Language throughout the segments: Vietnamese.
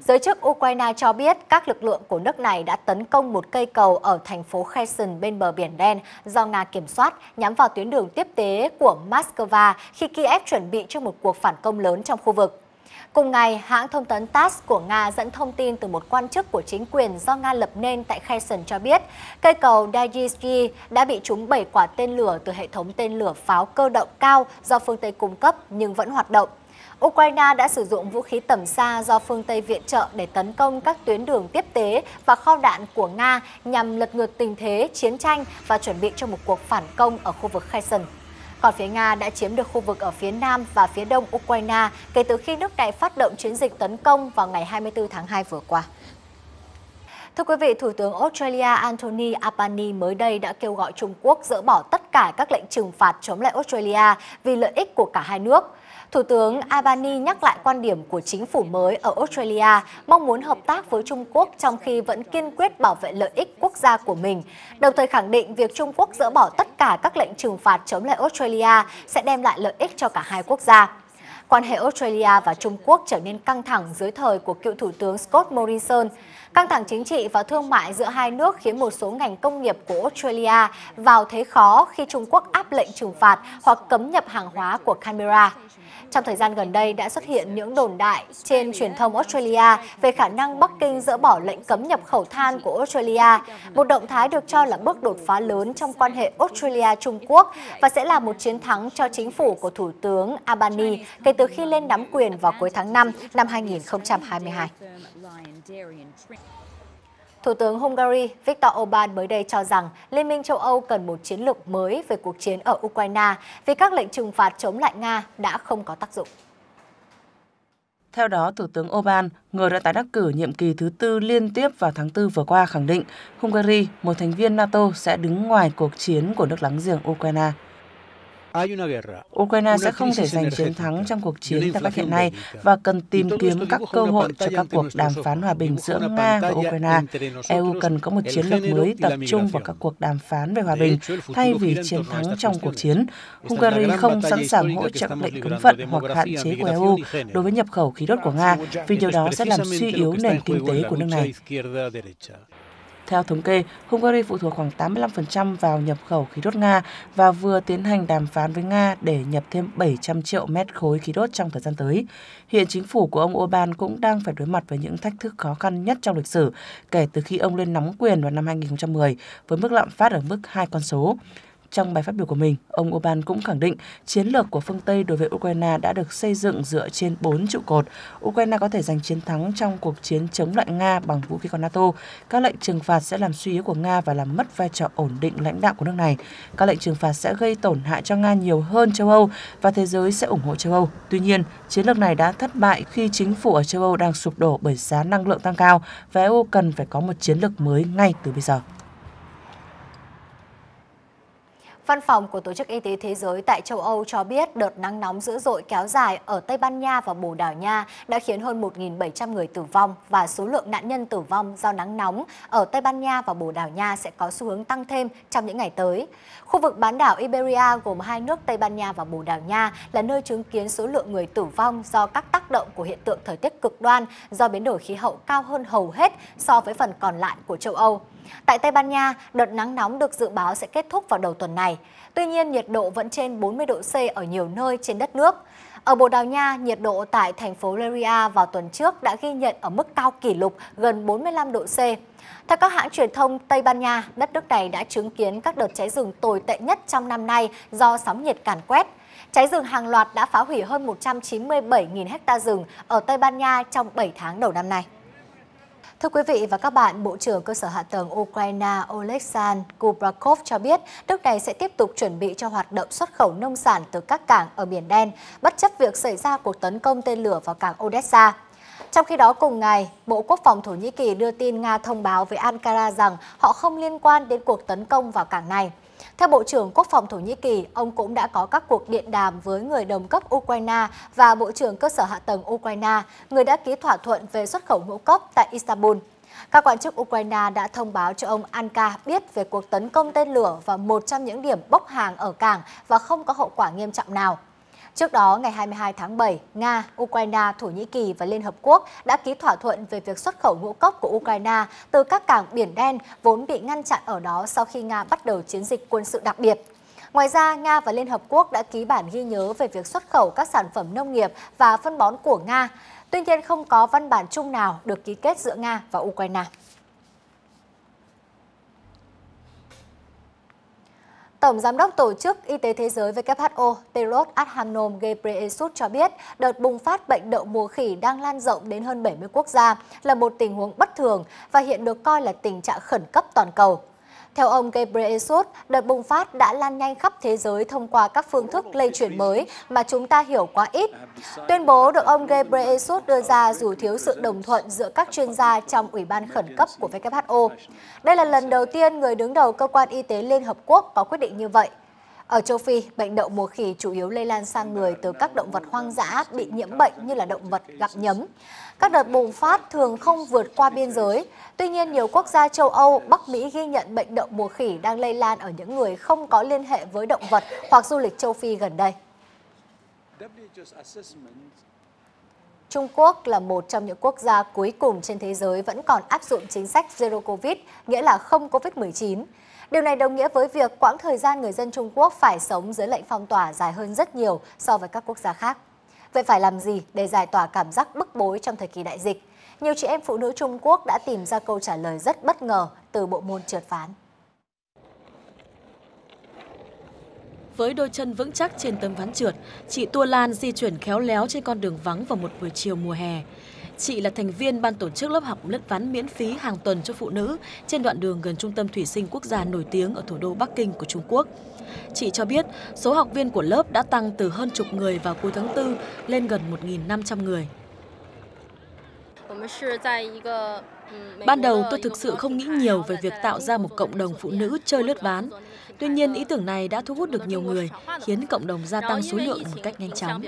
Giới chức Ukraine cho biết các lực lượng của nước này đã tấn công một cây cầu ở thành phố Kherson bên bờ Biển Đen do Nga kiểm soát nhắm vào tuyến đường tiếp tế của Moscow khi Kiev chuẩn bị cho một cuộc phản công lớn trong khu vực. Cùng ngày, hãng thông tấn TASS của Nga dẫn thông tin từ một quan chức của chính quyền do Nga lập nên tại Kherson cho biết, cây cầu Dajisky đã bị trúng 7 quả tên lửa từ hệ thống tên lửa pháo cơ động cao do phương Tây cung cấp nhưng vẫn hoạt động. Ukraine đã sử dụng vũ khí tầm xa do phương Tây viện trợ để tấn công các tuyến đường tiếp tế và kho đạn của Nga nhằm lật ngược tình thế, chiến tranh và chuẩn bị cho một cuộc phản công ở khu vực Kherson. Còn phía Nga đã chiếm được khu vực ở phía nam và phía đông Ukraine kể từ khi nước này phát động chiến dịch tấn công vào ngày 24 tháng 2 vừa qua. Thưa quý vị, Thủ tướng Australia Anthony Albanese mới đây đã kêu gọi Trung Quốc dỡ bỏ tất cả các lệnh trừng phạt chống lại Australia vì lợi ích của cả hai nước. Thủ tướng Albany nhắc lại quan điểm của chính phủ mới ở Australia, mong muốn hợp tác với Trung Quốc trong khi vẫn kiên quyết bảo vệ lợi ích quốc gia của mình, đồng thời khẳng định việc Trung Quốc dỡ bỏ tất cả các lệnh trừng phạt chống lại Australia sẽ đem lại lợi ích cho cả hai quốc gia. Quan hệ Australia và Trung Quốc trở nên căng thẳng dưới thời của cựu Thủ tướng Scott Morrison. Căng thẳng chính trị và thương mại giữa hai nước khiến một số ngành công nghiệp của Australia vào thế khó khi Trung Quốc áp lệnh trừng phạt hoặc cấm nhập hàng hóa của Canberra. Trong thời gian gần đây đã xuất hiện những đồn đại trên truyền thông Australia về khả năng Bắc Kinh dỡ bỏ lệnh cấm nhập khẩu than của Australia, một động thái được cho là bước đột phá lớn trong quan hệ Australia-Trung Quốc và sẽ là một chiến thắng cho chính phủ của Thủ tướng Albany kể từ khi lên nắm quyền vào cuối tháng 5 năm 2022. Thủ tướng Hungary Viktor Orbán mới đây cho rằng Liên minh châu Âu cần một chiến lược mới về cuộc chiến ở Ukraine vì các lệnh trừng phạt chống lại Nga đã không có tác dụng. Theo đó, Thủ tướng Orbán, người đã tái đắc cử nhiệm kỳ thứ tư liên tiếp vào tháng 4 vừa qua khẳng định Hungary, một thành viên NATO, sẽ đứng ngoài cuộc chiến của nước láng giềng Ukraine. Ukraine sẽ không thể giành chiến thắng trong cuộc chiến theo cách hiện nay và cần tìm kiếm các cơ hội cho các cuộc đàm phán hòa bình giữa Nga và Ukraine. EU cần có một chiến lược mới tập trung vào các cuộc đàm phán về hòa bình thay vì chiến thắng trong cuộc chiến. Hungary không sẵn sàng hỗ trợ các lệnh cấm vận hoặc hạn chế của EU đối với nhập khẩu khí đốt của Nga. Vì điều đó sẽ làm suy yếu nền kinh tế của nước này. Theo thống kê, Hungary phụ thuộc khoảng 85% vào nhập khẩu khí đốt Nga và vừa tiến hành đàm phán với Nga để nhập thêm 700 triệu mét khối khí đốt trong thời gian tới. Hiện chính phủ của ông Orbán cũng đang phải đối mặt với những thách thức khó khăn nhất trong lịch sử kể từ khi ông lên nắm quyền vào năm 2010 với mức lạm phát ở mức hai con số. Trong bài phát biểu của mình, ông Orbán cũng khẳng định chiến lược của phương Tây đối với Ukraine đã được xây dựng dựa trên bốn trụ cột. Ukraine có thể giành chiến thắng trong cuộc chiến chống lại Nga bằng vũ khí của NATO. Các lệnh trừng phạt sẽ làm suy yếu của Nga và làm mất vai trò ổn định lãnh đạo của nước này. Các lệnh trừng phạt sẽ gây tổn hại cho Nga nhiều hơn châu Âu và thế giới sẽ ủng hộ châu Âu. Tuy nhiên, chiến lược này đã thất bại khi chính phủ ở châu Âu đang sụp đổ bởi giá năng lượng tăng cao và EU cần phải có một chiến lược mới ngay từ bây giờ. Văn phòng của Tổ chức Y tế Thế giới tại châu Âu cho biết đợt nắng nóng dữ dội kéo dài ở Tây Ban Nha và Bồ Đào Nha đã khiến hơn 1.700 người tử vong và số lượng nạn nhân tử vong do nắng nóng ở Tây Ban Nha và Bồ Đào Nha sẽ có xu hướng tăng thêm trong những ngày tới. Khu vực bán đảo Iberia gồm hai nước Tây Ban Nha và Bồ Đào Nha là nơi chứng kiến số lượng người tử vong do các tác động của hiện tượng thời tiết cực đoan do biến đổi khí hậu cao hơn hầu hết so với phần còn lại của châu Âu. Tại Tây Ban Nha, đợt nắng nóng được dự báo sẽ kết thúc vào đầu tuần này. Tuy nhiên, nhiệt độ vẫn trên 40 độ C ở nhiều nơi trên đất nước. Ở Bồ Đào Nha, nhiệt độ tại thành phố Leria vào tuần trước đã ghi nhận ở mức cao kỷ lục gần 45 độ C. Theo các hãng truyền thông Tây Ban Nha, đất nước này đã chứng kiến các đợt cháy rừng tồi tệ nhất trong năm nay do sóng nhiệt càn quét. Cháy rừng hàng loạt đã phá hủy hơn 197.000 ha rừng ở Tây Ban Nha trong 7 tháng đầu năm nay. Thưa quý vị và các bạn, Bộ trưởng Cơ sở Hạ tầng Ukraine Oleksandr Kubrakov cho biết nước này sẽ tiếp tục chuẩn bị cho hoạt động xuất khẩu nông sản từ các cảng ở Biển Đen, bất chấp việc xảy ra cuộc tấn công tên lửa vào cảng Odessa. Trong khi đó cùng ngày, Bộ Quốc phòng Thổ Nhĩ Kỳ đưa tin Nga thông báo với Ankara rằng họ không liên quan đến cuộc tấn công vào cảng này. Theo Bộ trưởng Quốc phòng Thổ Nhĩ Kỳ, ông cũng đã có các cuộc điện đàm với người đồng cấp Ukraine và Bộ trưởng Cơ sở Hạ tầng Ukraine, người đã ký thỏa thuận về xuất khẩu ngũ cốc tại Istanbul. Các quan chức Ukraine đã thông báo cho ông Anka biết về cuộc tấn công tên lửa vào một trong những điểm bốc hàng ở cảng và không có hậu quả nghiêm trọng nào. Trước đó, ngày 22 tháng 7, Nga, Ukraine, Thổ Nhĩ Kỳ và Liên Hợp Quốc đã ký thỏa thuận về việc xuất khẩu ngũ cốc của Ukraine từ các cảng Biển Đen vốn bị ngăn chặn ở đó sau khi Nga bắt đầu chiến dịch quân sự đặc biệt. Ngoài ra, Nga và Liên Hợp Quốc đã ký bản ghi nhớ về việc xuất khẩu các sản phẩm nông nghiệp và phân bón của Nga. Tuy nhiên, không có văn bản chung nào được ký kết giữa Nga và Ukraine. Tổng Giám đốc Tổ chức Y tế Thế giới WHO Tedros Adhanom Ghebreyesus cho biết, đợt bùng phát bệnh đậu mùa khỉ đang lan rộng đến hơn 70 quốc gia là một tình huống bất thường và hiện được coi là tình trạng khẩn cấp toàn cầu. Theo ông Ghebreyesus, đợt bùng phát đã lan nhanh khắp thế giới thông qua các phương thức lây truyền mới mà chúng ta hiểu quá ít. Tuyên bố được ông Ghebreyesus đưa ra dù thiếu sự đồng thuận giữa các chuyên gia trong Ủy ban khẩn cấp của WHO. Đây là lần đầu tiên người đứng đầu cơ quan y tế Liên Hợp Quốc có quyết định như vậy. Ở châu Phi, bệnh đậu mùa khỉ chủ yếu lây lan sang người từ các động vật hoang dã bị nhiễm bệnh như là động vật gặm nhấm. Các đợt bùng phát thường không vượt qua biên giới. Tuy nhiên, nhiều quốc gia châu Âu, Bắc Mỹ ghi nhận bệnh đậu mùa khỉ đang lây lan ở những người không có liên hệ với động vật hoặc du lịch châu Phi gần đây. Trung Quốc là một trong những quốc gia cuối cùng trên thế giới vẫn còn áp dụng chính sách Zero Covid, nghĩa là không Covid-19. Điều này đồng nghĩa với việc quãng thời gian người dân Trung Quốc phải sống dưới lệnh phong tỏa dài hơn rất nhiều so với các quốc gia khác. Vậy phải làm gì để giải tỏa cảm giác bức bối trong thời kỳ đại dịch? Nhiều chị em phụ nữ Trung Quốc đã tìm ra câu trả lời rất bất ngờ từ bộ môn trượt ván. Với đôi chân vững chắc trên tấm ván trượt, chị Tua Lan di chuyển khéo léo trên con đường vắng vào một buổi chiều mùa hè. Chị là thành viên ban tổ chức lớp học lướt ván miễn phí hàng tuần cho phụ nữ trên đoạn đường gần Trung tâm Thủy sinh Quốc gia nổi tiếng ở thủ đô Bắc Kinh của Trung Quốc. Chị cho biết số học viên của lớp đã tăng từ hơn chục người vào cuối tháng 4 lên gần 1.500 người. Ban đầu tôi thực sự không nghĩ nhiều về việc tạo ra một cộng đồng phụ nữ chơi lướt ván. Tuy nhiên, ý tưởng này đã thu hút được nhiều người, khiến cộng đồng gia tăng số lượng một cách nhanh chóng.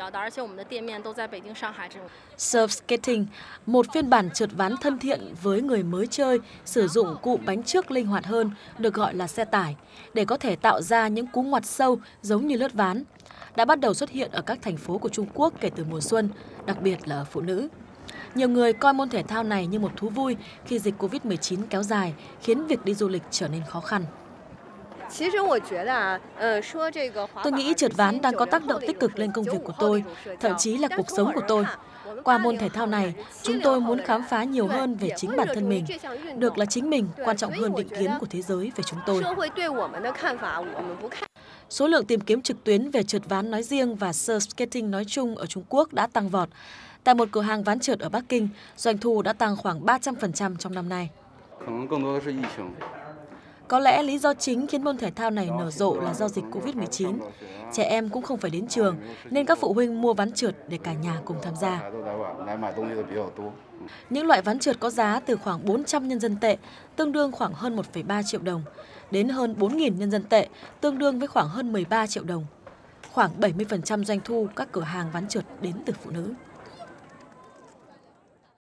Surf skating, một phiên bản trượt ván thân thiện với người mới chơi, sử dụng cụ bánh trước linh hoạt hơn, được gọi là xe tải, để có thể tạo ra những cú ngoặt sâu giống như lướt ván, đã bắt đầu xuất hiện ở các thành phố của Trung Quốc kể từ mùa xuân, đặc biệt là ở phụ nữ. Nhiều người coi môn thể thao này như một thú vui khi dịch Covid-19 kéo dài, khiến việc đi du lịch trở nên khó khăn. Tôi nghĩ trượt ván đang có tác động tích cực lên công việc của tôi, thậm chí là cuộc sống của tôi. Qua môn thể thao này, chúng tôi muốn khám phá nhiều hơn về chính bản thân mình. Được là chính mình quan trọng hơn định kiến của thế giới về chúng tôi. Số lượng tìm kiếm trực tuyến về trượt ván nói riêng và surf skating nói chung ở Trung Quốc đã tăng vọt. Tại một cửa hàng ván trượt ở Bắc Kinh, doanh thu đã tăng khoảng 300% trong năm nay. Có lẽ lý do chính khiến môn thể thao này nở rộ là do dịch Covid-19. Trẻ em cũng không phải đến trường, nên các phụ huynh mua ván trượt để cả nhà cùng tham gia. Những loại ván trượt có giá từ khoảng 400 nhân dân tệ, tương đương khoảng hơn 1,3 triệu đồng, đến hơn 4.000 nhân dân tệ, tương đương với khoảng hơn 13 triệu đồng. Khoảng 70% doanh thu các cửa hàng ván trượt đến từ phụ nữ.